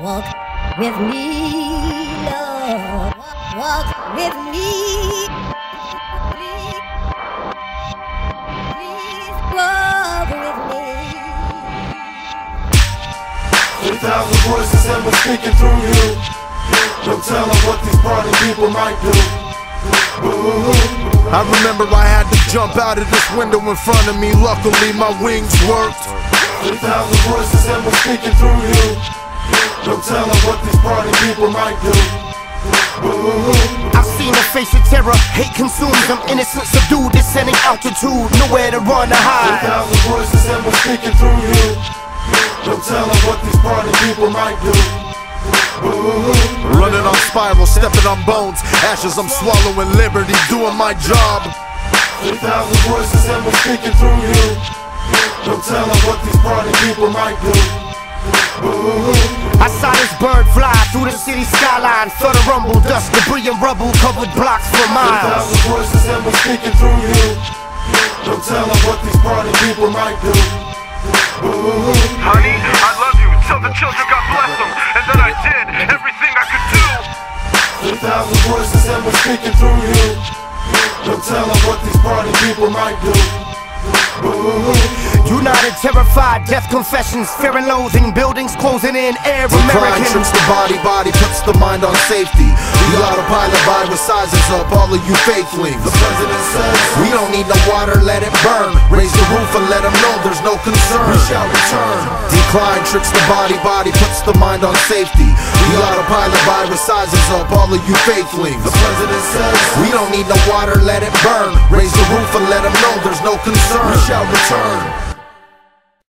with me, Lord. Walk with me. Please, please walk with me. Three thousand voices and we're speaking through you. No telling what these party people might do. I remember I had to jump out of this window in front of me. Luckily, my wings worked. Three thousand voices and we're speaking through you. No telling what these party people might do. I've seen a face of terror, hate consumes them, innocent subdued, descending altitude, nowhere to run or Three hide. thousand voices and we're speaking through you. No telling what these party people might do. Running on spirals, stepping on bones. Ashes, I'm swallowing liberty, doing my job. Three thousand voices and we're speaking through you. No telling what these party people might do. I saw this bird fly through the city skyline, felt a rumble, dust, debris, and rubble covered blocks for Three miles. thousand voices and we're speaking through you. No telling what these party people might do. Ooh. Honey, I love you. Tell the children God bless them. And then I did everything I could do. Three thousand voices and we're speaking through you. No telling what these party people might do. United, terrified, death confessions, fear and loathing, buildings closing in, air Decline American. tricks the body, body puts the mind on safety. The autopilot virus sizes up all of you fakelings. The president says We don't need no water, let it burn. Raise the roof and let them know there's no concern. we shall return. Decline tricks the body, body puts the mind on safety. The autopilot virus sizes up all of you fakelings. The president says We don't need no water, let it burn. Raise the roof and let them know there's no concern. we shall return.